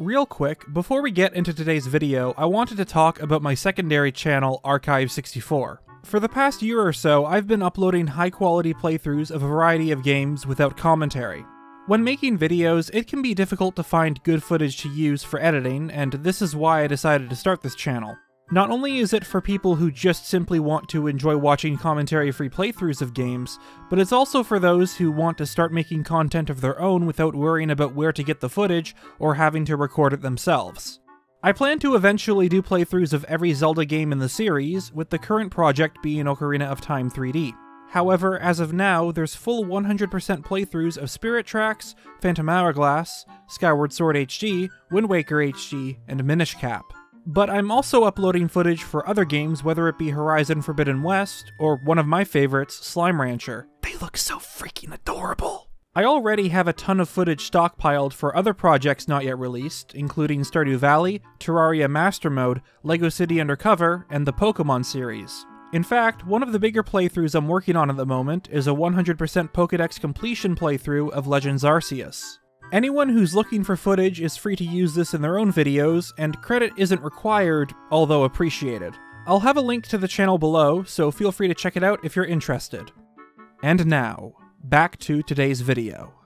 Real quick, before we get into today's video, I wanted to talk about my secondary channel, Archive64. For the past year or so, I've been uploading high quality playthroughs of a variety of games without commentary. When making videos, it can be difficult to find good footage to use for editing, and this is why I decided to start this channel. Not only is it for people who just simply want to enjoy watching commentary free playthroughs of games, but it's also for those who want to start making content of their own without worrying about where to get the footage or having to record it themselves. I plan to eventually do playthroughs of every Zelda game in the series, with the current project being Ocarina of Time 3D. However, as of now, there's full 100% playthroughs of Spirit Tracks, Phantom Hourglass, Skyward Sword HD, Wind Waker HD, and Minish Cap. But I'm also uploading footage for other games, whether it be Horizon Forbidden West or one of my favorites, Slime Rancher. They look so freaking adorable. I already have a ton of footage stockpiled for other projects not yet released, including Stardew Valley, Terraria Master Mode, LEGO City Undercover, and the Pokemon series. In fact, one of the bigger playthroughs I'm working on at the moment is a 100% Pokedex completion playthrough of Legends Arceus. Anyone who's looking for footage is free to use this in their own videos, and credit isn't required, although appreciated. I'll have a link to the channel below, so feel free to check it out if you're interested. And now, back to today's video.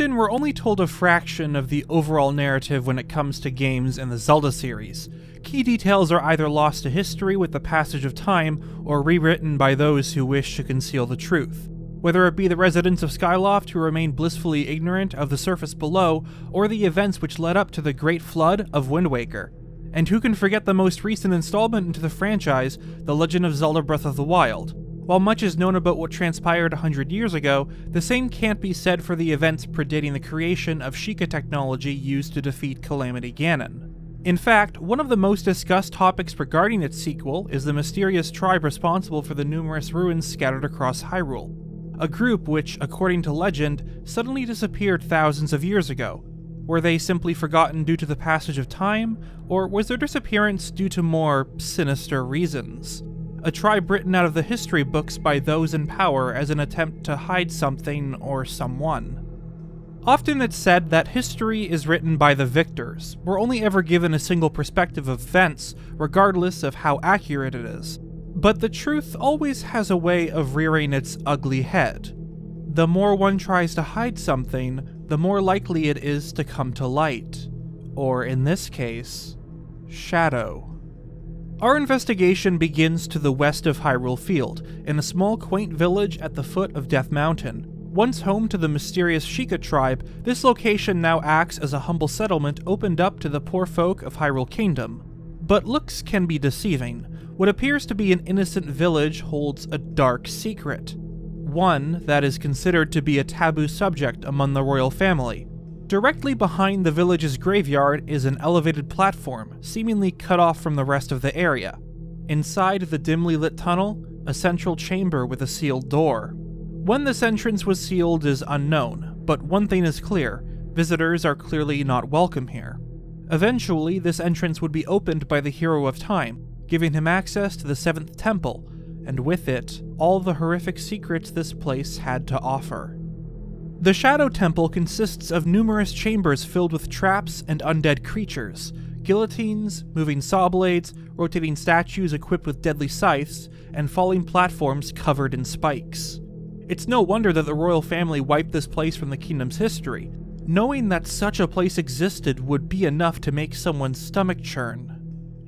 Often, we're only told a fraction of the overall narrative when it comes to games in the Zelda series. Key details are either lost to history with the passage of time, or rewritten by those who wish to conceal the truth. Whether it be the residents of Skyloft who remain blissfully ignorant of the surface below, or the events which led up to the Great Flood of Wind Waker. And who can forget the most recent installment into the franchise, The Legend of Zelda Breath of the Wild? While much is known about what transpired 100 years ago, the same can't be said for the events predating the creation of Sheikah technology used to defeat Calamity Ganon. In fact, one of the most discussed topics regarding its sequel is the mysterious tribe responsible for the numerous ruins scattered across Hyrule. A group which, according to legend, suddenly disappeared thousands of years ago. Were they simply forgotten due to the passage of time, or was their disappearance due to more sinister reasons? A tribe written out of the history books by those in power as an attempt to hide something or someone. Often it's said that history is written by the victors. We're only ever given a single perspective of events, regardless of how accurate it is. But the truth always has a way of rearing its ugly head. The more one tries to hide something, the more likely it is to come to light. Or in this case, shadow. Our investigation begins to the west of Hyrule Field, in a small quaint village at the foot of Death Mountain. Once home to the mysterious Sheikah tribe, this location now acts as a humble settlement opened up to the poor folk of Hyrule Kingdom. But looks can be deceiving. What appears to be an innocent village holds a dark secret. One that is considered to be a taboo subject among the royal family, Directly behind the village's graveyard is an elevated platform, seemingly cut off from the rest of the area. Inside the dimly lit tunnel, a central chamber with a sealed door. When this entrance was sealed is unknown, but one thing is clear visitors are clearly not welcome here. Eventually, this entrance would be opened by the Hero of Time, giving him access to the Seventh Temple, and with it, all the horrific secrets this place had to offer. The Shadow Temple consists of numerous chambers filled with traps and undead creatures, guillotines, moving saw blades, rotating statues equipped with deadly scythes, and falling platforms covered in spikes. It's no wonder that the royal family wiped this place from the kingdom's history. Knowing that such a place existed would be enough to make someone's stomach churn.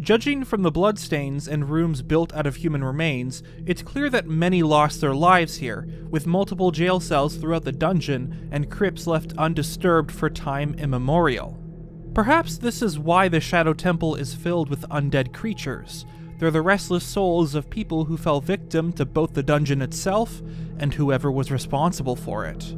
Judging from the bloodstains and rooms built out of human remains, it's clear that many lost their lives here, with multiple jail cells throughout the dungeon and crypts left undisturbed for time immemorial. Perhaps this is why the Shadow Temple is filled with undead creatures. They're the restless souls of people who fell victim to both the dungeon itself and whoever was responsible for it.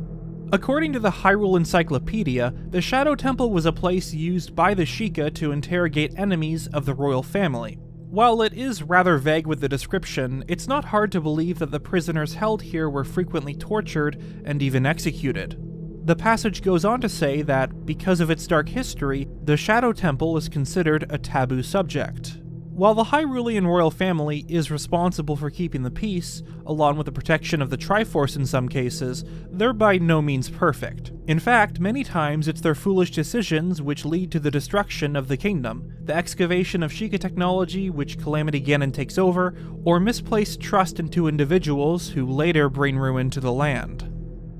According to the Hyrule Encyclopedia, the Shadow Temple was a place used by the Sheikah to interrogate enemies of the royal family. While it is rather vague with the description, it's not hard to believe that the prisoners held here were frequently tortured and even executed. The passage goes on to say that, because of its dark history, the Shadow Temple is considered a taboo subject. While the Hyrulean royal family is responsible for keeping the peace, along with the protection of the Triforce in some cases, they're by no means perfect. In fact, many times it's their foolish decisions which lead to the destruction of the kingdom, the excavation of Sheikah technology which Calamity Ganon takes over, or misplaced trust into individuals who later bring ruin to the land.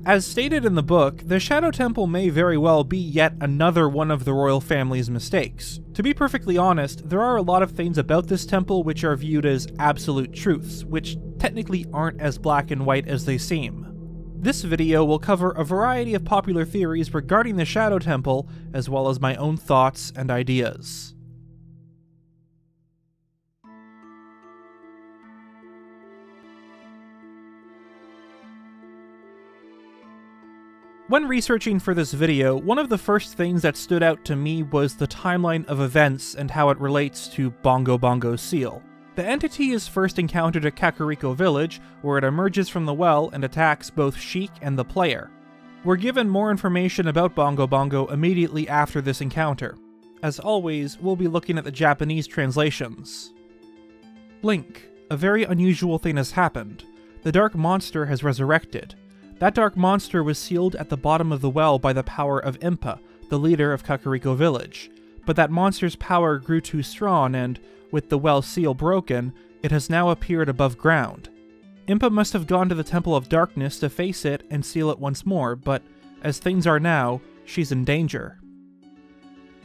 As stated in the book, the Shadow Temple may very well be yet another one of the royal family's mistakes. To be perfectly honest, there are a lot of things about this temple which are viewed as absolute truths, which technically aren't as black and white as they seem. This video will cover a variety of popular theories regarding the Shadow Temple, as well as my own thoughts and ideas. When researching for this video, one of the first things that stood out to me was the timeline of events and how it relates to Bongo Bongo seal. The entity is first encountered at Kakariko Village, where it emerges from the well and attacks both Sheik and the player. We're given more information about Bongo Bongo immediately after this encounter. As always, we'll be looking at the Japanese translations. Link, a very unusual thing has happened. The Dark Monster has resurrected. That dark monster was sealed at the bottom of the well by the power of Impa, the leader of Kakariko Village. But that monster's power grew too strong, and, with the well seal broken, it has now appeared above ground. Impa must have gone to the Temple of Darkness to face it and seal it once more, but as things are now, she's in danger.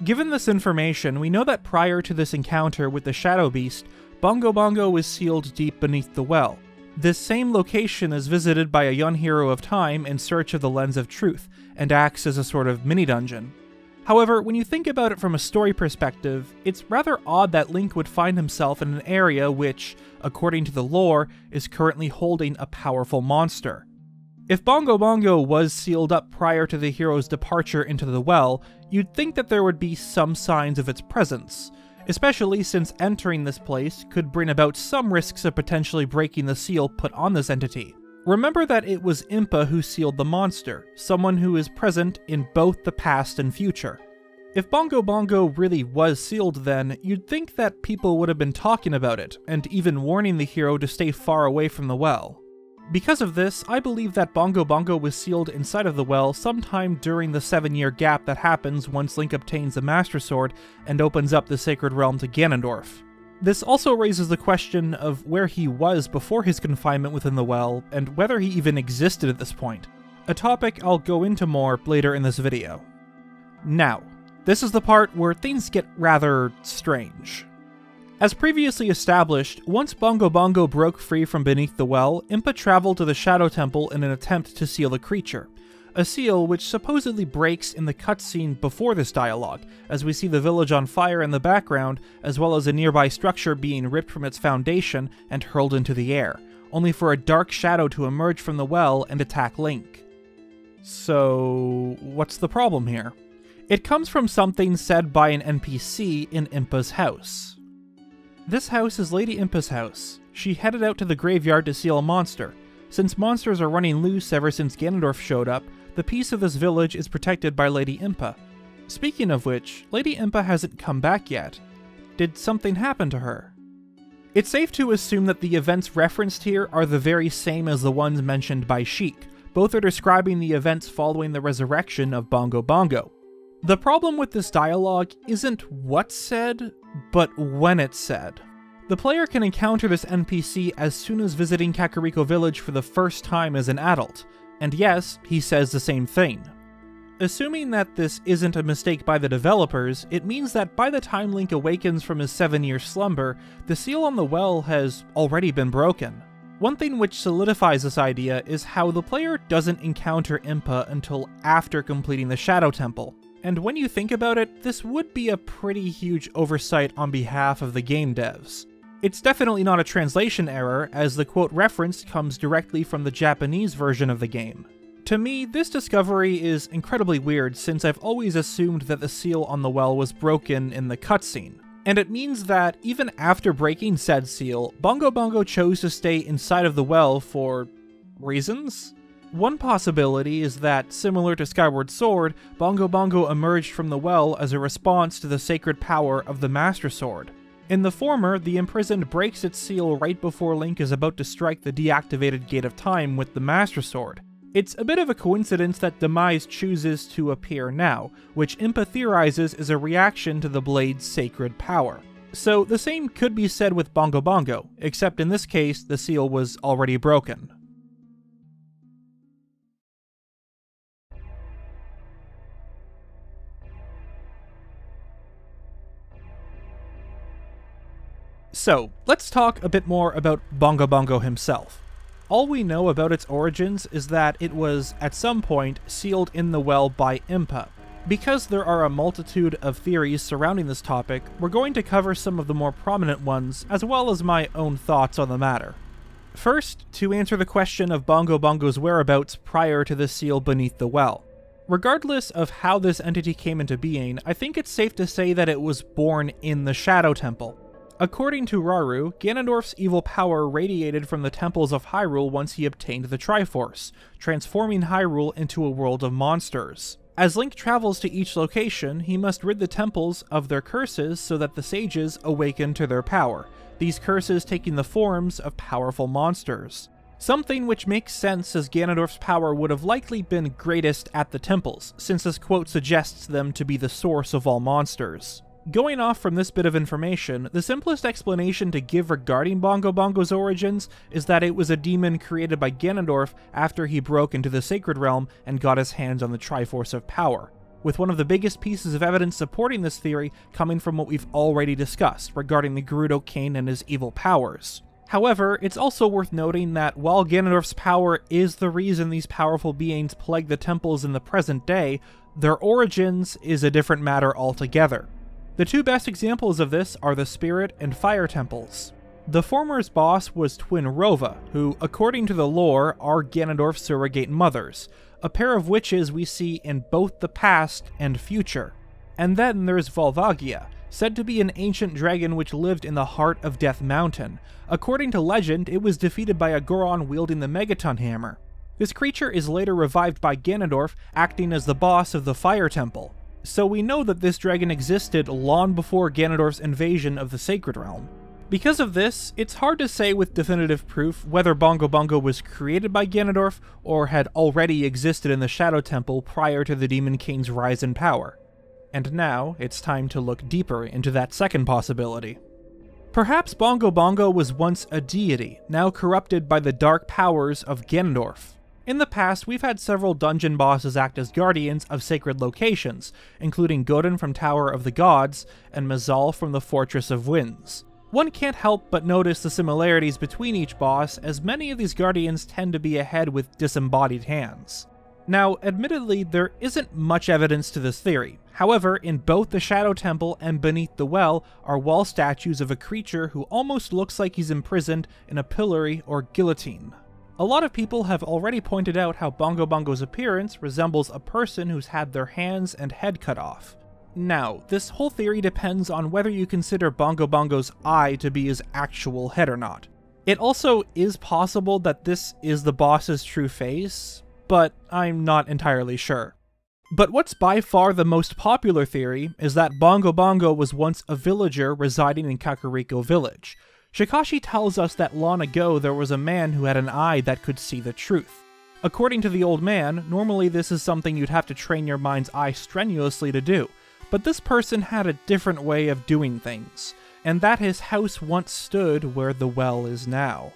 Given this information, we know that prior to this encounter with the Shadow Beast, Bongo Bongo was sealed deep beneath the well. This same location is visited by a young hero of time in search of the Lens of Truth, and acts as a sort of mini dungeon. However, when you think about it from a story perspective, it's rather odd that Link would find himself in an area which, according to the lore, is currently holding a powerful monster. If Bongo Bongo was sealed up prior to the hero's departure into the well, you'd think that there would be some signs of its presence, especially since entering this place could bring about some risks of potentially breaking the seal put on this entity. Remember that it was Impa who sealed the monster, someone who is present in both the past and future. If Bongo Bongo really was sealed then, you'd think that people would have been talking about it, and even warning the hero to stay far away from the well. Because of this, I believe that Bongo Bongo was sealed inside of the well sometime during the seven year gap that happens once Link obtains the Master Sword and opens up the Sacred Realm to Ganondorf. This also raises the question of where he was before his confinement within the well, and whether he even existed at this point, a topic I'll go into more later in this video. Now, this is the part where things get rather strange. As previously established, once Bongo Bongo broke free from beneath the well, Impa traveled to the Shadow Temple in an attempt to seal the creature. A seal which supposedly breaks in the cutscene before this dialogue, as we see the village on fire in the background, as well as a nearby structure being ripped from its foundation and hurled into the air, only for a dark shadow to emerge from the well and attack Link. So, what's the problem here? It comes from something said by an NPC in Impa's house. This house is Lady Impa's house. She headed out to the graveyard to seal a monster. Since monsters are running loose ever since Ganondorf showed up, the peace of this village is protected by Lady Impa. Speaking of which, Lady Impa hasn't come back yet. Did something happen to her? It's safe to assume that the events referenced here are the very same as the ones mentioned by Sheik. Both are describing the events following the resurrection of Bongo Bongo. The problem with this dialogue isn't what's said, but when it's said. The player can encounter this NPC as soon as visiting Kakariko Village for the first time as an adult, and yes, he says the same thing. Assuming that this isn't a mistake by the developers, it means that by the time Link awakens from his 7 year slumber, the seal on the well has already been broken. One thing which solidifies this idea is how the player doesn't encounter Impa until after completing the Shadow Temple, and when you think about it, this would be a pretty huge oversight on behalf of the game devs. It's definitely not a translation error, as the quote referenced comes directly from the Japanese version of the game. To me, this discovery is incredibly weird since I've always assumed that the seal on the well was broken in the cutscene. And it means that even after breaking said seal, Bongo Bongo chose to stay inside of the well for reasons? One possibility is that, similar to Skyward Sword, Bongo Bongo emerged from the well as a response to the sacred power of the Master Sword. In the former, the imprisoned breaks its seal right before Link is about to strike the deactivated Gate of Time with the Master Sword. It's a bit of a coincidence that Demise chooses to appear now, which Impa theorizes is a reaction to the blade's sacred power. So the same could be said with Bongo Bongo, except in this case the seal was already broken. So, let's talk a bit more about Bongo Bongo himself. All we know about its origins is that it was, at some point, sealed in the well by Impa. Because there are a multitude of theories surrounding this topic, we're going to cover some of the more prominent ones, as well as my own thoughts on the matter. First, to answer the question of Bongo Bongo's whereabouts prior to the seal beneath the well. Regardless of how this entity came into being, I think it's safe to say that it was born in the Shadow Temple. According to Rauru, Ganondorf's evil power radiated from the temples of Hyrule once he obtained the Triforce, transforming Hyrule into a world of monsters. As Link travels to each location, he must rid the temples of their curses so that the sages awaken to their power, these curses taking the forms of powerful monsters. Something which makes sense as Ganondorf's power would have likely been greatest at the temples, since this quote suggests them to be the source of all monsters. Going off from this bit of information, the simplest explanation to give regarding Bongo Bongo's origins is that it was a demon created by Ganondorf after he broke into the Sacred Realm and got his hands on the Triforce of Power, with one of the biggest pieces of evidence supporting this theory coming from what we've already discussed regarding the Gerudo King and his evil powers. However, it's also worth noting that while Ganondorf's power is the reason these powerful beings plague the temples in the present day, their origins is a different matter altogether. The two best examples of this are the Spirit and Fire Temples. The former's boss was Twinrova, who, according to the lore, are Ganondorf's surrogate mothers, a pair of witches we see in both the past and future. And then there's Volvagia, said to be an ancient dragon which lived in the heart of Death Mountain. According to legend, it was defeated by a Goron wielding the Megaton Hammer. This creature is later revived by Ganondorf, acting as the boss of the Fire Temple so we know that this dragon existed long before Ganondorf's invasion of the Sacred Realm. Because of this, it's hard to say with definitive proof whether Bongo Bongo was created by Ganondorf or had already existed in the Shadow Temple prior to the Demon King's rise in power. And now, it's time to look deeper into that second possibility. Perhaps Bongo Bongo was once a deity, now corrupted by the dark powers of Ganondorf. In the past, we've had several dungeon bosses act as guardians of sacred locations, including Gohdan from Tower of the Gods and Mazaal from the Fortress of Winds. One can't help but notice the similarities between each boss, as many of these guardians tend to be ahead with disembodied hands. Now, admittedly, there isn't much evidence to this theory. However, in both the Shadow Temple and beneath the well are wall statues of a creature who almost looks like he's imprisoned in a pillory or guillotine. A lot of people have already pointed out how Bongo Bongo's appearance resembles a person who's had their hands and head cut off. Now, this whole theory depends on whether you consider Bongo Bongo's eye to be his actual head or not. It also is possible that this is the boss's true face, but I'm not entirely sure. But what's by far the most popular theory is that Bongo Bongo was once a villager residing in Kakariko Village, Shikashi tells us that long ago there was a man who had an eye that could see the truth. According to the old man, normally this is something you'd have to train your mind's eye strenuously to do, but this person had a different way of doing things, and that his house once stood where the well is now.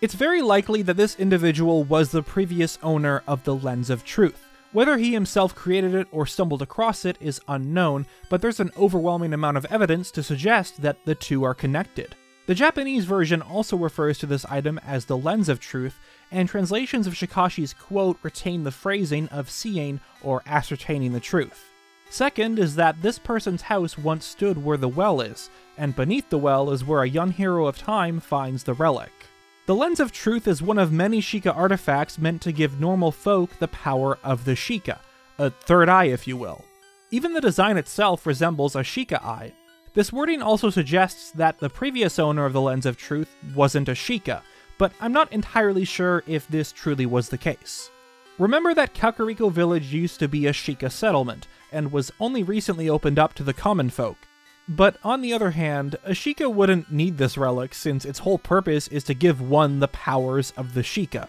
It's very likely that this individual was the previous owner of the Lens of Truth. Whether he himself created it or stumbled across it is unknown, but there's an overwhelming amount of evidence to suggest that the two are connected. The Japanese version also refers to this item as the Lens of Truth, and translations of Shikashi's quote retain the phrasing of seeing or ascertaining the truth. Second is that this person's house once stood where the well is, and beneath the well is where a young hero of time finds the relic. The Lens of Truth is one of many Sheikah artifacts meant to give normal folk the power of the Sheikah, a third eye, if you will. Even the design itself resembles a Sheikah eye. This wording also suggests that the previous owner of the Lens of Truth wasn't a Sheikah, but I'm not entirely sure if this truly was the case. Remember that Kakariko Village used to be a Sheikah settlement, and was only recently opened up to the common folk. But on the other hand, a Sheikah wouldn't need this relic since its whole purpose is to give one the powers of the Sheikah.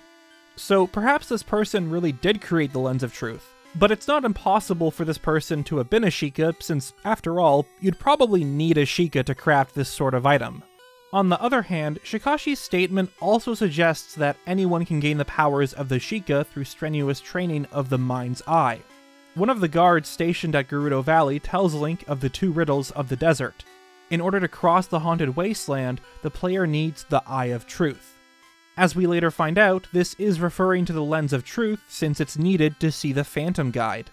So perhaps this person really did create the Lens of Truth. But it's not impossible for this person to have been a Sheikah, since, after all, you'd probably need a Sheikah to craft this sort of item. On the other hand, Shikashi's statement also suggests that anyone can gain the powers of the Sheikah through strenuous training of the Mind's Eye. One of the guards stationed at Gerudo Valley tells Link of the two riddles of the desert. In order to cross the haunted wasteland, the player needs the Eye of Truth. As we later find out, this is referring to the Lens of Truth since it's needed to see the Phantom Guide.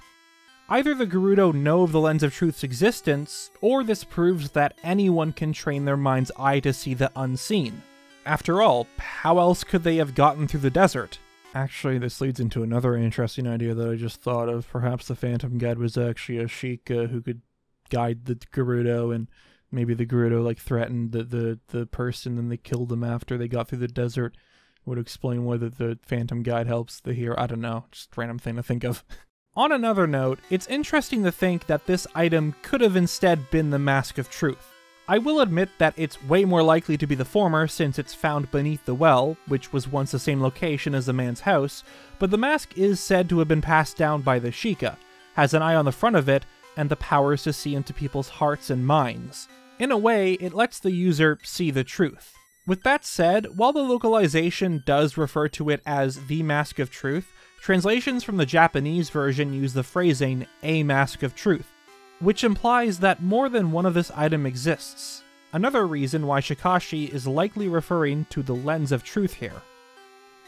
Either the Gerudo know of the Lens of Truth's existence, or this proves that anyone can train their mind's eye to see the unseen. After all, how else could they have gotten through the desert? Actually, this leads into another interesting idea that I just thought of. Perhaps the Phantom Guide was actually a Sheikah who could guide the Gerudo, and maybe the Gerudo like threatened the, the, the person and they killed him after they got through the desert. Would explain whether the Phantom Guide helps the hero. I don't know. Just random thing to think of. On another note, it's interesting to think that this item could have instead been the Mask of Truth. I will admit that it's way more likely to be the former since it's found beneath the well, which was once the same location as the man's house, but the mask is said to have been passed down by the Sheikah, has an eye on the front of it, and the powers to see into people's hearts and minds. In a way, it lets the user see the truth. With that said, while the localization does refer to it as the Mask of Truth, translations from the Japanese version use the phrasing a Mask of Truth, which implies that more than one of this item exists. Another reason why Shikashi is likely referring to the Lens of Truth here.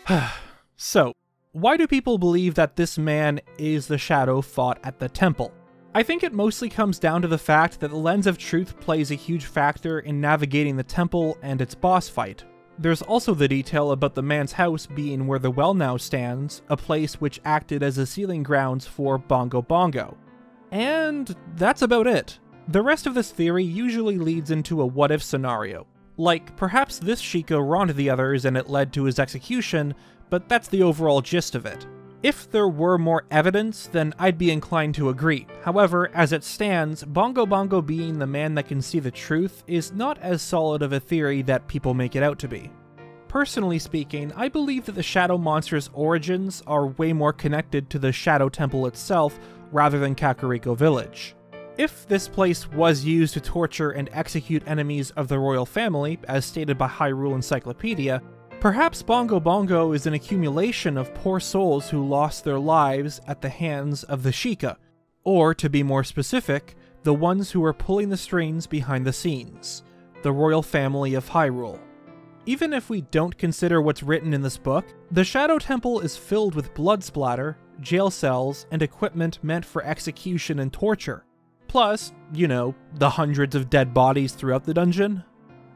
so, why do people believe that this man is the shadow fought at the temple? I think it mostly comes down to the fact that the Lens of Truth plays a huge factor in navigating the temple and its boss fight. There's also the detail about the man's house being where the well now stands, a place which acted as a sealing grounds for Bongo Bongo, and that's about it. The rest of this theory usually leads into a what if scenario. Like, perhaps this Sheikah wronged the others and it led to his execution, but that's the overall gist of it. If there were more evidence, then I'd be inclined to agree. However, as it stands, Bongo Bongo being the man that can see the truth is not as solid of a theory that people make it out to be. Personally speaking, I believe that the Shadow Monster's origins are way more connected to the Shadow Temple itself rather than Kakariko Village. If this place was used to torture and execute enemies of the royal family, as stated by Hyrule Encyclopedia, perhaps Bongo Bongo is an accumulation of poor souls who lost their lives at the hands of the Sheikah, or to be more specific, the ones who were pulling the strings behind the scenes, the royal family of Hyrule. Even if we don't consider what's written in this book, the Shadow Temple is filled with blood splatter, jail cells, and equipment meant for execution and torture. Plus, you know, the hundreds of dead bodies throughout the dungeon.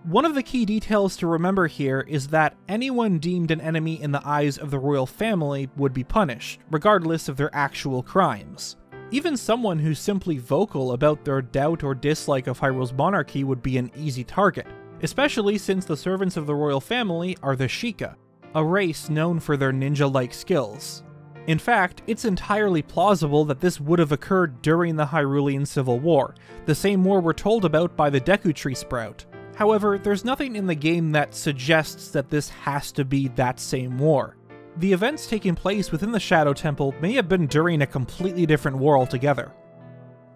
One of the key details to remember here is that anyone deemed an enemy in the eyes of the royal family would be punished, regardless of their actual crimes. Even someone who's simply vocal about their doubt or dislike of Hyrule's monarchy would be an easy target, especially since the servants of the royal family are the Sheikah, a race known for their ninja like skills. In fact, it's entirely plausible that this would have occurred during the Hyrulean Civil War, the same war we're told about by the Deku Tree Sprout. However, there's nothing in the game that suggests that this has to be that same war. The events taking place within the Shadow Temple may have been during a completely different war altogether.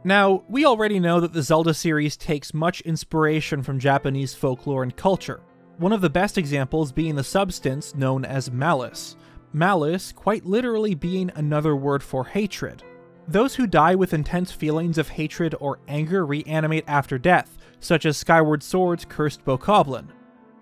Now, we already know that the Zelda series takes much inspiration from Japanese folklore and culture, one of the best examples being the substance known as malice, Malice quite literally being another word for hatred. Those who die with intense feelings of hatred or anger reanimate after death, such as Skyward Sword's Cursed Bokoblin.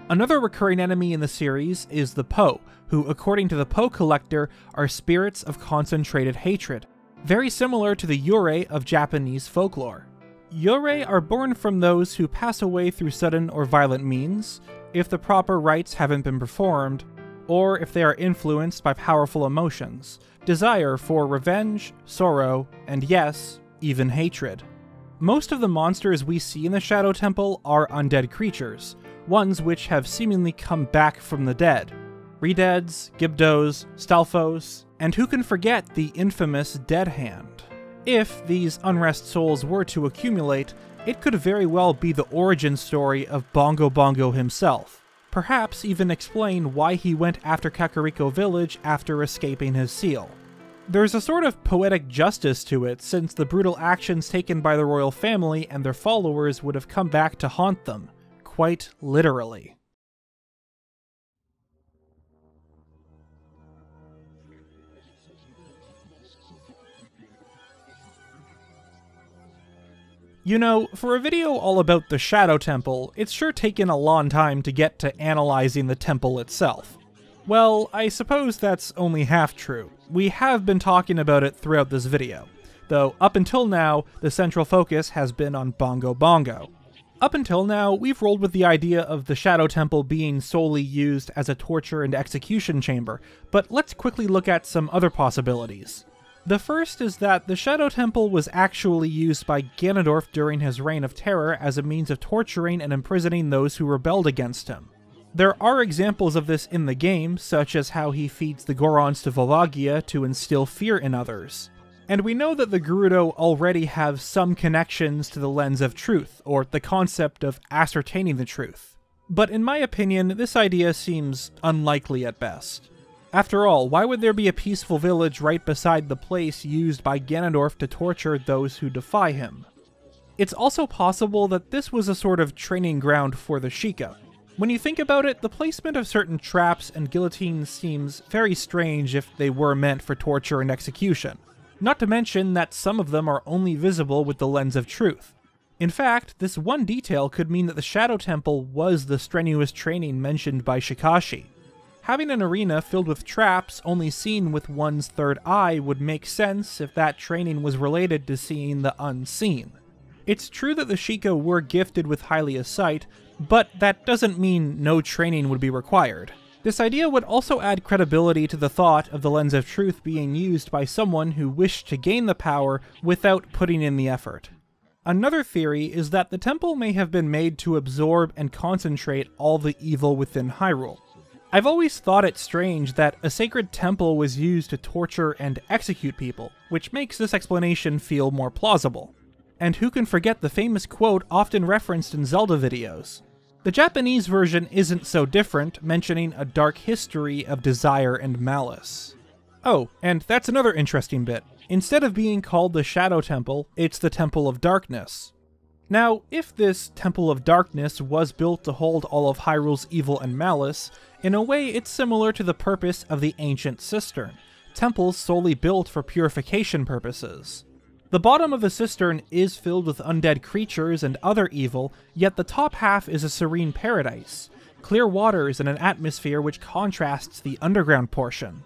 Another recurring enemy in the series is the Poe, who, according to the Poe Collector, are spirits of concentrated hatred, very similar to the Yurei of Japanese folklore. Yurei are born from those who pass away through sudden or violent means, if the proper rites haven't been performed, or if they are influenced by powerful emotions, desire for revenge, sorrow, and yes, even hatred. Most of the monsters we see in the Shadow Temple are undead creatures, ones which have seemingly come back from the dead. Redeads, Gibdos, Stalfos, and who can forget the infamous Dead Hand? If these unrest souls were to accumulate, it could very well be the origin story of Bongo Bongo himself. Perhaps even explain why he went after Kakariko Village after escaping his seal. There's a sort of poetic justice to it, since the brutal actions taken by the royal family and their followers would have come back to haunt them, quite literally. You know, for a video all about the Shadow Temple, it's sure taken a long time to get to analyzing the temple itself. Well, I suppose that's only half true. We have been talking about it throughout this video, though up until now, the central focus has been on Bongo Bongo. Up until now, we've rolled with the idea of the Shadow Temple being solely used as a torture and execution chamber, but let's quickly look at some other possibilities. The first is that the Shadow Temple was actually used by Ganondorf during his reign of terror as a means of torturing and imprisoning those who rebelled against him. There are examples of this in the game, such as how he feeds the Gorons to Volvagia to instill fear in others. And we know that the Gerudo already have some connections to the lens of truth, or the concept of ascertaining the truth. But in my opinion, this idea seems unlikely at best. After all, why would there be a peaceful village right beside the place used by Ganondorf to torture those who defy him? It's also possible that this was a sort of training ground for the Sheikah. When you think about it, the placement of certain traps and guillotines seems very strange if they were meant for torture and execution. Not to mention that some of them are only visible with the lens of truth. In fact, this one detail could mean that the Shadow Temple was the strenuous training mentioned by Shikashi. Having an arena filled with traps only seen with one's third eye would make sense if that training was related to seeing the unseen. It's true that the Sheikah were gifted with Hylia's sight, but that doesn't mean no training would be required. This idea would also add credibility to the thought of the Lens of Truth being used by someone who wished to gain the power without putting in the effort. Another theory is that the temple may have been made to absorb and concentrate all the evil within Hyrule. I've always thought it strange that a sacred temple was used to torture and execute people, which makes this explanation feel more plausible. And who can forget the famous quote often referenced in Zelda videos? The Japanese version isn't so different, mentioning a dark history of desire and malice. Oh, and that's another interesting bit. Instead of being called the Shadow Temple, it's the Temple of Darkness, now, if this Temple of Darkness was built to hold all of Hyrule's evil and malice, in a way it's similar to the purpose of the Ancient Cistern, temples solely built for purification purposes. The bottom of the cistern is filled with undead creatures and other evil, yet the top half is a serene paradise, clear waters and an atmosphere which contrasts the underground portion.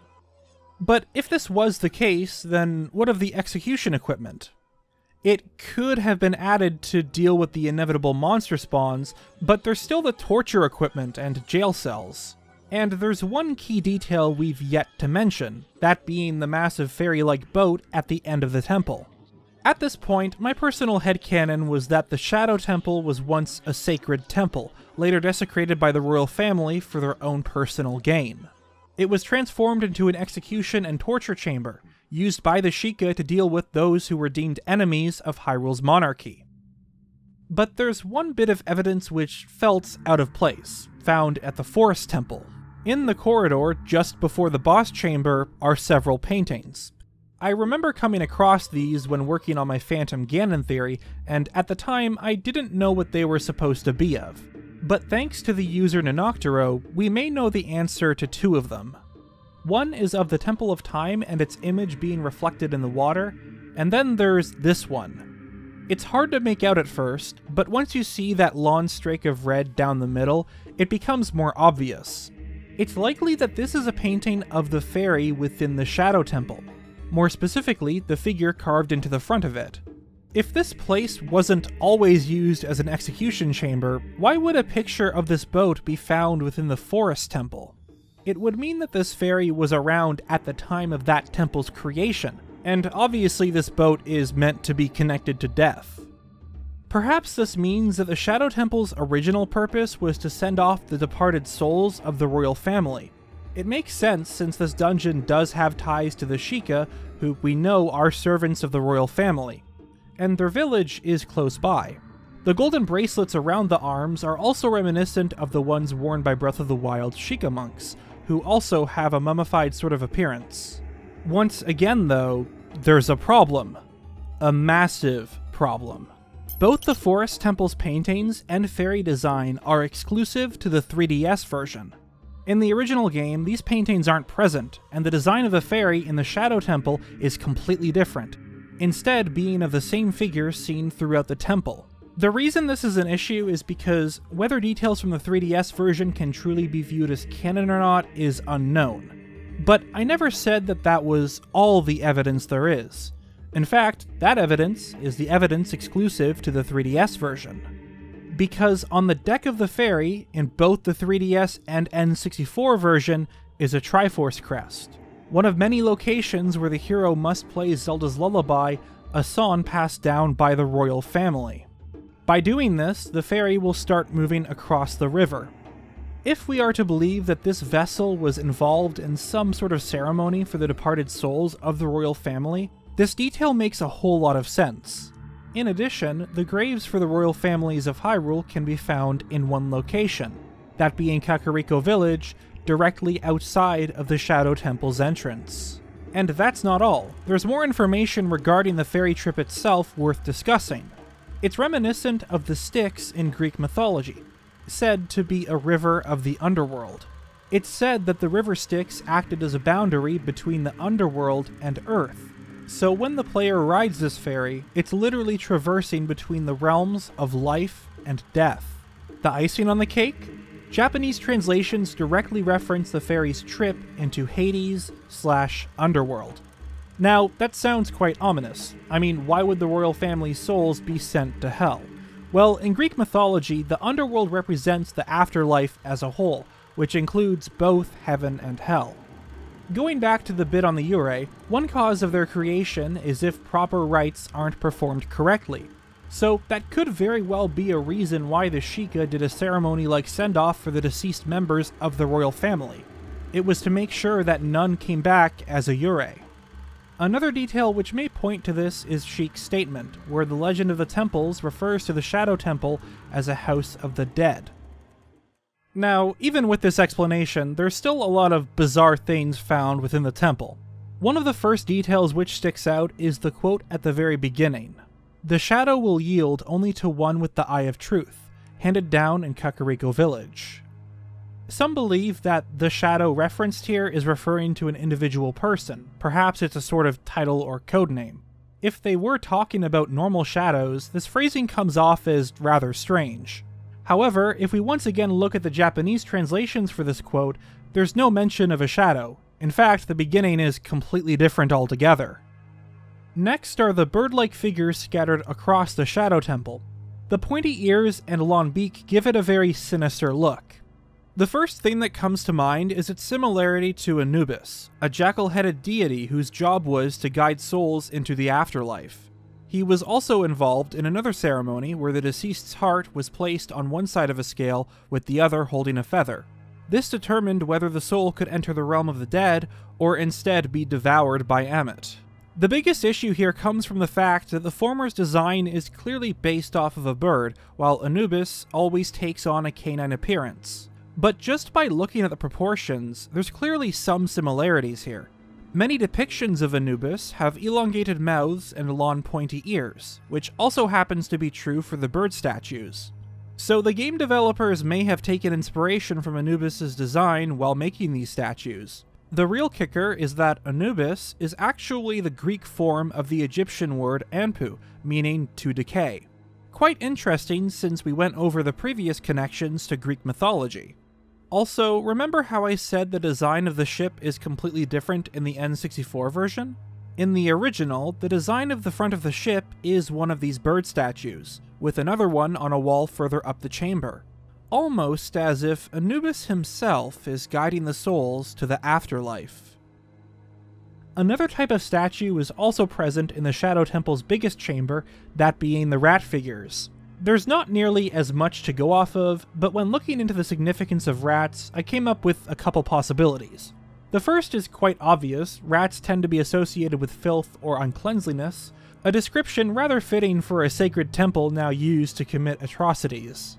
But if this was the case, then what of the execution equipment? It could have been added to deal with the inevitable monster spawns, but there's still the torture equipment and jail cells. And there's one key detail we've yet to mention, that being the massive ferry-like boat at the end of the temple. At this point, my personal headcanon was that the Shadow Temple was once a sacred temple, later desecrated by the royal family for their own personal gain. It was transformed into an execution and torture chamber, used by the Sheikah to deal with those who were deemed enemies of Hyrule's monarchy. But there's one bit of evidence which felt out of place, found at the Forest Temple. In the corridor, just before the boss chamber, are several paintings. I remember coming across these when working on my Phantom Ganon theory, and at the time I didn't know what they were supposed to be of. But thanks to the user Nanoctero, we may know the answer to two of them. One is of the Temple of Time and its image being reflected in the water, and then there's this one. It's hard to make out at first, but once you see that long streak of red down the middle, it becomes more obvious. It's likely that this is a painting of the ferry within the Shadow Temple, more specifically, the figure carved into the front of it. If this place wasn't always used as an execution chamber, why would a picture of this boat be found within the Forest Temple? It would mean that this ferry was around at the time of that temple's creation, and obviously this boat is meant to be connected to death. Perhaps this means that the Shadow Temple's original purpose was to send off the departed souls of the royal family. It makes sense since this dungeon does have ties to the Sheikah, who we know are servants of the royal family, and their village is close by. The golden bracelets around the arms are also reminiscent of the ones worn by Breath of the Wild Sheikah monks, who also have a mummified sort of appearance. Once again, though, there's a problem. A massive problem. Both the Forest Temple's paintings and ferry design are exclusive to the 3DS version. In the original game, these paintings aren't present, and the design of the ferry in the Shadow Temple is completely different, instead being of the same figure seen throughout the temple. The reason this is an issue is because whether details from the 3DS version can truly be viewed as canon or not is unknown. But I never said that that was all the evidence there is. In fact, that evidence is the evidence exclusive to the 3DS version because on the deck of the ferry, in both the 3DS and N64 version, is a Triforce crest. One of many locations where the hero must play Zelda's lullaby, a song passed down by the royal family. By doing this, the ferry will start moving across the river. If we are to believe that this vessel was involved in some sort of ceremony for the departed souls of the royal family, this detail makes a whole lot of sense. In addition, the graves for the royal families of Hyrule can be found in one location, that being Kakariko Village, directly outside of the Shadow Temple's entrance. And that's not all. There's more information regarding the ferry trip itself worth discussing. It's reminiscent of the Styx in Greek mythology, said to be a river of the underworld. It's said that the river Styx acted as a boundary between the underworld and Earth, so when the player rides this ferry, it's literally traversing between the realms of life and death. The icing on the cake? Japanese translations directly reference the ferry's trip into Hades slash Underworld. Now, that sounds quite ominous. I mean, why would the royal family's souls be sent to hell? Well, in Greek mythology, the underworld represents the afterlife as a whole, which includes both heaven and hell. Going back to the bit on the Yurei, one cause of their creation is if proper rites aren't performed correctly. So that could very well be a reason why the Sheikah did a ceremony like send-off for the deceased members of the royal family. It was to make sure that none came back as a Yurei. Another detail which may point to this is Sheik's statement, where the legend of the temples refers to the Shadow Temple as a house of the dead. Now, even with this explanation, there's still a lot of bizarre things found within the temple. One of the first details which sticks out is the quote at the very beginning The shadow will yield only to one with the Eye of Truth, handed down in Kakariko Village. Some believe that the shadow referenced here is referring to an individual person, perhaps it's a sort of title or code name. If they were talking about normal shadows, this phrasing comes off as rather strange. However, if we once again look at the Japanese translations for this quote, there's no mention of a shadow. In fact, the beginning is completely different altogether. Next are the bird-like figures scattered across the Shadow Temple. The pointy ears and long beak give it a very sinister look. The first thing that comes to mind is its similarity to Anubis, a jackal-headed deity whose job was to guide souls into the afterlife. He was also involved in another ceremony where the deceased's heart was placed on one side of a scale with the other holding a feather. This determined whether the soul could enter the realm of the dead or instead be devoured by Ammit. The biggest issue here comes from the fact that the former's design is clearly based off of a bird, while Anubis always takes on a canine appearance. But just by looking at the proportions, there's clearly some similarities here. Many depictions of Anubis have elongated mouths and long pointy ears, which also happens to be true for the bird statues. So the game developers may have taken inspiration from Anubis' design while making these statues. The real kicker is that Anubis is actually the Greek form of the Egyptian word Anpu, meaning to decay. Quite interesting since we went over the previous connections to Greek mythology. Also, remember how I said the design of the ship is completely different in the N64 version? In the original, the design of the front of the ship is one of these bird statues, with another one on a wall further up the chamber. Almost as if Anubis himself is guiding the souls to the afterlife. Another type of statue is also present in the Shadow Temple's biggest chamber, that being the rat figures. There's not nearly as much to go off of, but when looking into the significance of rats, I came up with a couple possibilities. The first is quite obvious rats tend to be associated with filth or uncleanliness, a description rather fitting for a sacred temple now used to commit atrocities.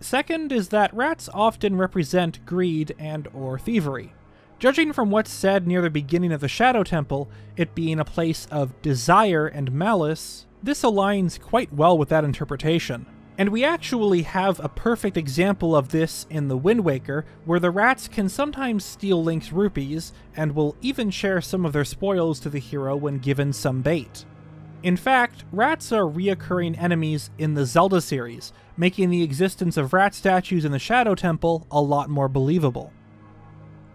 Second is that rats often represent greed and or thievery. Judging from what's said near the beginning of the Shadow Temple, it being a place of desire and malice, this aligns quite well with that interpretation. And we actually have a perfect example of this in The Wind Waker, where the rats can sometimes steal Link's rupees, and will even share some of their spoils to the hero when given some bait. In fact, rats are reoccurring enemies in the Zelda series, making the existence of rat statues in the Shadow Temple a lot more believable.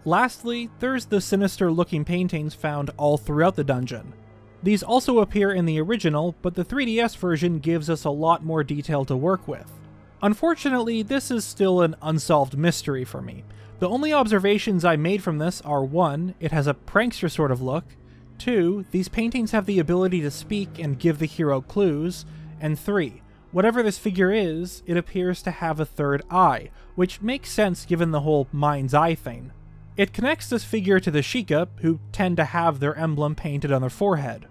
Lastly, there's the sinister looking paintings found all throughout the dungeon. These also appear in the original, but the 3DS version gives us a lot more detail to work with. Unfortunately, this is still an unsolved mystery for me. The only observations I made from this are 1. It has a prankster sort of look, 2. These paintings have the ability to speak and give the hero clues, and 3. Whatever this figure is, it appears to have a third eye, which makes sense given the whole mind's eye thing. It connects this figure to the Sheikah, who tend to have their emblem painted on their forehead.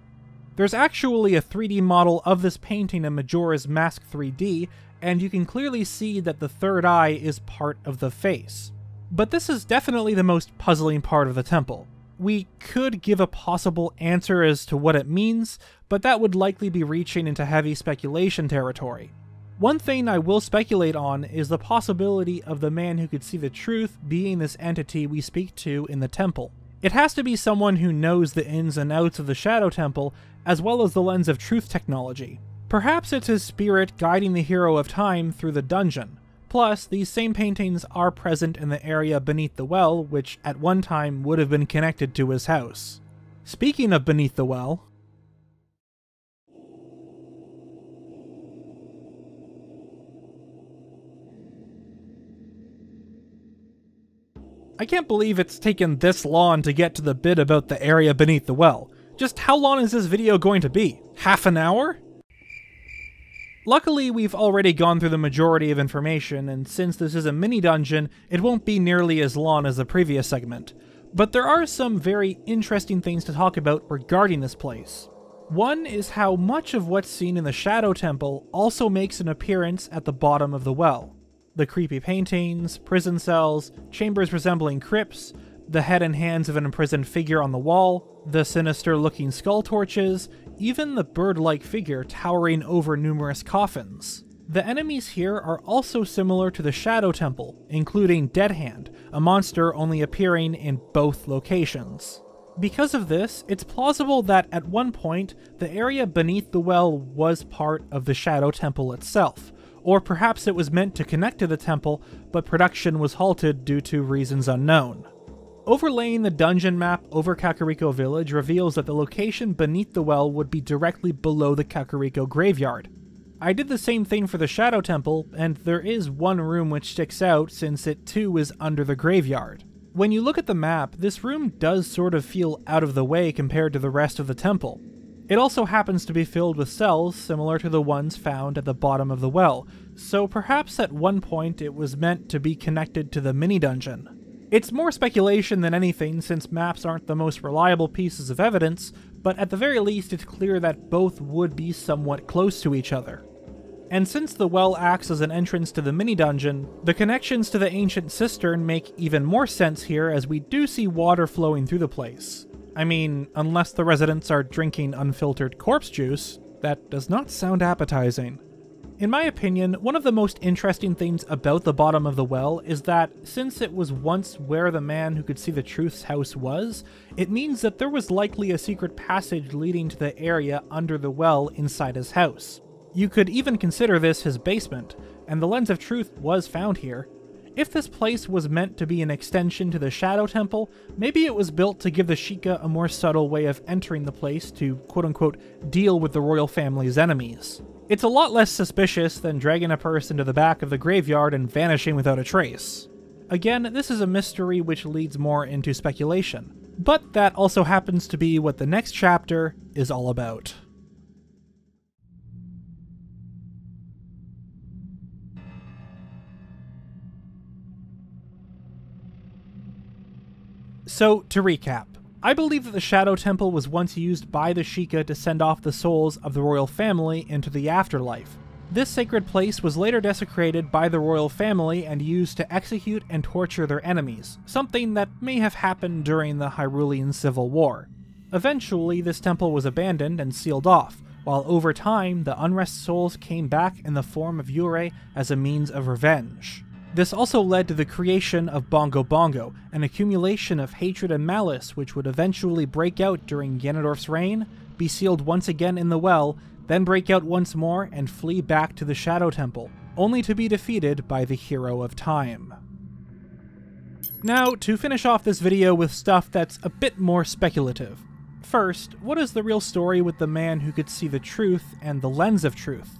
There's actually a 3D model of this painting in Majora's Mask 3D, and you can clearly see that the third eye is part of the face. But this is definitely the most puzzling part of the temple. We could give a possible answer as to what it means, but that would likely be reaching into heavy speculation territory. One thing I will speculate on is the possibility of the man who could see the truth being this entity we speak to in the temple. It has to be someone who knows the ins and outs of the Shadow Temple, as well as the lens of truth technology. Perhaps it's his spirit guiding the hero of time through the dungeon. Plus, these same paintings are present in the area beneath the well, which at one time would have been connected to his house. Speaking of beneath the well, I can't believe it's taken this long to get to the bit about the area beneath the well. Just how long is this video going to be? Half an hour? Luckily, we've already gone through the majority of information, and since this is a mini dungeon, it won't be nearly as long as the previous segment. But there are some very interesting things to talk about regarding this place. One is how much of what's seen in the Shadow Temple also makes an appearance at the bottom of the well the creepy paintings, prison cells, chambers resembling crypts, the head and hands of an imprisoned figure on the wall, the sinister looking skull torches, even the bird like figure towering over numerous coffins. The enemies here are also similar to the Shadow Temple, including Deadhand, a monster only appearing in both locations. Because of this, it's plausible that at one point, the area beneath the well was part of the Shadow Temple itself, or perhaps it was meant to connect to the temple, but production was halted due to reasons unknown. Overlaying the dungeon map over Kakariko Village reveals that the location beneath the well would be directly below the Kakariko graveyard. I did the same thing for the Shadow Temple, and there is one room which sticks out since it too is under the graveyard. When you look at the map, this room does sort of feel out of the way compared to the rest of the temple. It also happens to be filled with cells similar to the ones found at the bottom of the well, so perhaps at one point it was meant to be connected to the mini dungeon. It's more speculation than anything since maps aren't the most reliable pieces of evidence, but at the very least it's clear that both would be somewhat close to each other. And since the well acts as an entrance to the mini dungeon, the connections to the ancient cistern make even more sense here as we do see water flowing through the place. I mean, unless the residents are drinking unfiltered corpse juice, that does not sound appetizing. In my opinion, one of the most interesting things about the bottom of the well is that, since it was once where the man who could see the truth's house was, it means that there was likely a secret passage leading to the area under the well inside his house. You could even consider this his basement, and the Lens of Truth was found here. If this place was meant to be an extension to the Shadow Temple, maybe it was built to give the Sheikah a more subtle way of entering the place to quote unquote deal with the royal family's enemies. It's a lot less suspicious than dragging a person to the back of the graveyard and vanishing without a trace. Again, this is a mystery which leads more into speculation, but that also happens to be what the next chapter is all about. So, to recap, I believe that the Shadow Temple was once used by the Sheikah to send off the souls of the royal family into the afterlife. This sacred place was later desecrated by the royal family and used to execute and torture their enemies, something that may have happened during the Hyrulean Civil War. Eventually, this temple was abandoned and sealed off, while over time, the unrest souls came back in the form of Yurei as a means of revenge. This also led to the creation of Bongo Bongo, an accumulation of hatred and malice which would eventually break out during Ganondorf's reign, be sealed once again in the well, then break out once more and flee back to the Shadow Temple, only to be defeated by the Hero of Time. Now, to finish off this video with stuff that's a bit more speculative. First, what is the real story with the man who could see the truth and the lens of truth?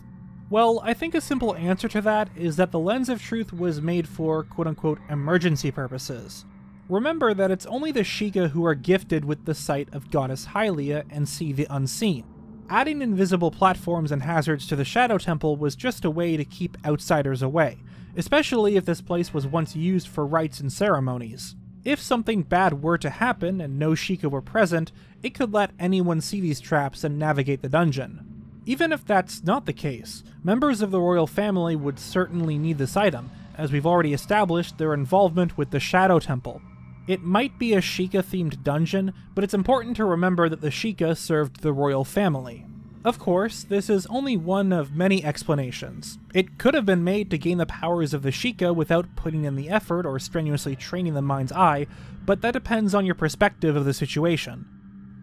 Well, I think a simple answer to that is that the Lens of Truth was made for quote unquote emergency purposes. Remember that it's only the Sheikah who are gifted with the sight of Goddess Hylia and see the unseen. Adding invisible platforms and hazards to the Shadow Temple was just a way to keep outsiders away, especially if this place was once used for rites and ceremonies. If something bad were to happen and no Sheikah were present, it could let anyone see these traps and navigate the dungeon. Even if that's not the case, members of the royal family would certainly need this item, as we've already established their involvement with the Shadow Temple. It might be a Sheikah themed dungeon, but it's important to remember that the Sheikah served the royal family. Of course, this is only one of many explanations. It could have been made to gain the powers of the Sheikah without putting in the effort or strenuously training the mind's eye, but that depends on your perspective of the situation.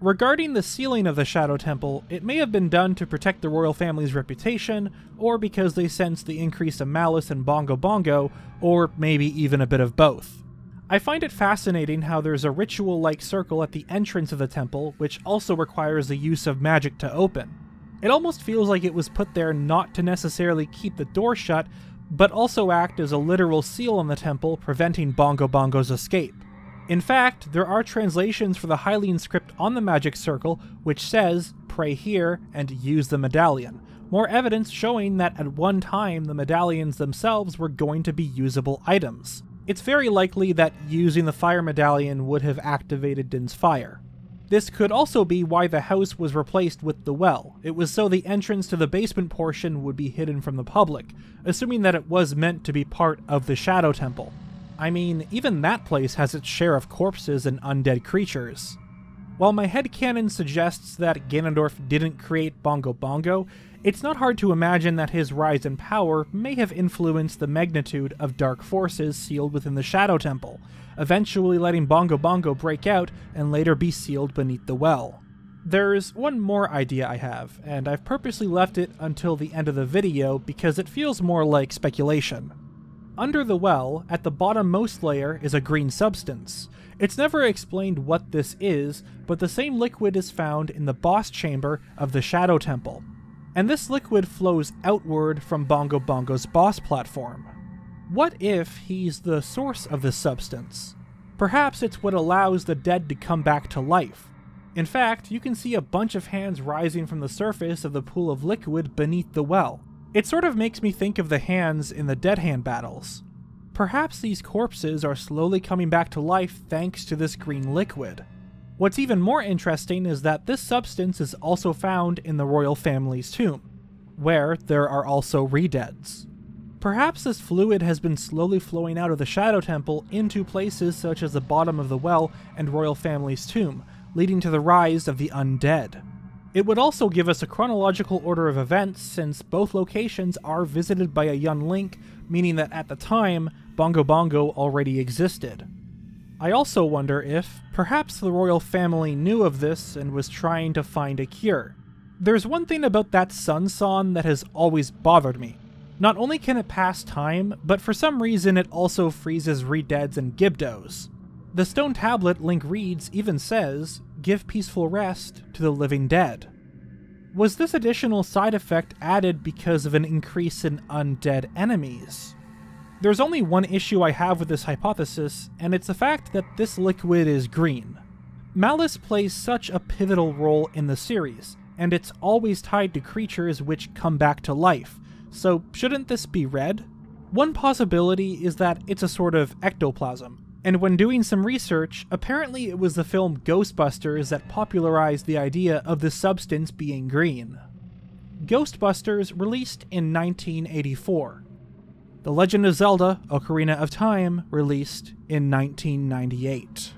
Regarding the sealing of the Shadow Temple, it may have been done to protect the royal family's reputation, or because they sensed the increase of malice in Bongo Bongo, or maybe even a bit of both. I find it fascinating how there's a ritual like circle at the entrance of the temple, which also requires the use of magic to open. It almost feels like it was put there not to necessarily keep the door shut, but also act as a literal seal on the temple, preventing Bongo Bongo's escape. In fact, there are translations for the Hylian script on the magic circle which says, pray here and use the medallion. More evidence showing that at one time the medallions themselves were going to be usable items. It's very likely that using the fire medallion would have activated Din's fire. This could also be why the house was replaced with the well. It was so the entrance to the basement portion would be hidden from the public, assuming that it was meant to be part of the Shadow Temple. I mean, even that place has its share of corpses and undead creatures. While my head headcanon suggests that Ganondorf didn't create Bongo Bongo, it's not hard to imagine that his rise in power may have influenced the magnitude of dark forces sealed within the Shadow Temple, eventually letting Bongo Bongo break out and later be sealed beneath the well. There's one more idea I have, and I've purposely left it until the end of the video because it feels more like speculation. Under the well, at the bottommost layer, is a green substance. It's never explained what this is, but the same liquid is found in the boss chamber of the Shadow Temple. And this liquid flows outward from Bongo Bongo's boss platform. What if he's the source of this substance? Perhaps it's what allows the dead to come back to life. In fact, you can see a bunch of hands rising from the surface of the pool of liquid beneath the well. It sort of makes me think of the hands in the Dead Hand battles. Perhaps these corpses are slowly coming back to life thanks to this green liquid. What's even more interesting is that this substance is also found in the royal family's tomb, where there are also redeads. Perhaps this fluid has been slowly flowing out of the Shadow Temple into places such as the bottom of the well and royal family's tomb, leading to the rise of the undead. It would also give us a chronological order of events since both locations are visited by a young Link, meaning that at the time, Bongo Bongo already existed. I also wonder if, perhaps the royal family knew of this and was trying to find a cure. There's one thing about that Sun Song that has always bothered me. Not only can it pass time, but for some reason it also freezes Redeads and Gibdos. The stone tablet Link reads even says, Give peaceful rest to the living dead. Was this additional side effect added because of an increase in undead enemies? There's only one issue I have with this hypothesis, and it's the fact that this liquid is green. Malice plays such a pivotal role in the series, and it's always tied to creatures which come back to life, so shouldn't this be red? One possibility is that it's a sort of ectoplasm, and when doing some research, apparently it was the film Ghostbusters that popularized the idea of the substance being green. Ghostbusters released in 1984. The Legend of Zelda Ocarina of Time released in 1998.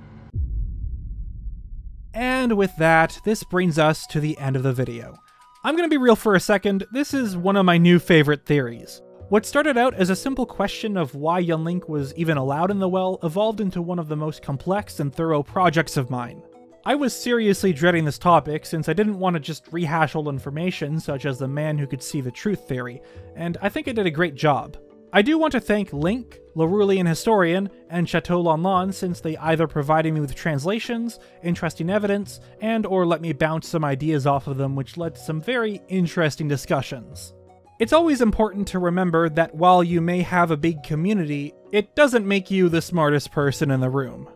And with that, this brings us to the end of the video. I'm gonna be real for a second, this is one of my new favorite theories. What started out as a simple question of why Young Link was even allowed in the well evolved into one of the most complex and thorough projects of mine. I was seriously dreading this topic since I didn't want to just rehash old information such as the man who could see the truth theory, and I think I did a great job. I do want to thank Link, Lorulean Historian, and Chateau LonLon since they either provided me with translations, interesting evidence, and or let me bounce some ideas off of them which led to some very interesting discussions. It's always important to remember that while you may have a big community, it doesn't make you the smartest person in the room.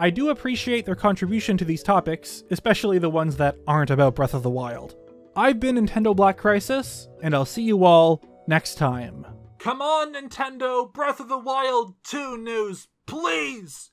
I do appreciate their contribution to these topics, especially the ones that aren't about Breath of the Wild. I've been Nintendo Black Crisis, and I'll see you all next time. Come on, Nintendo! Breath of the Wild 2 news, please!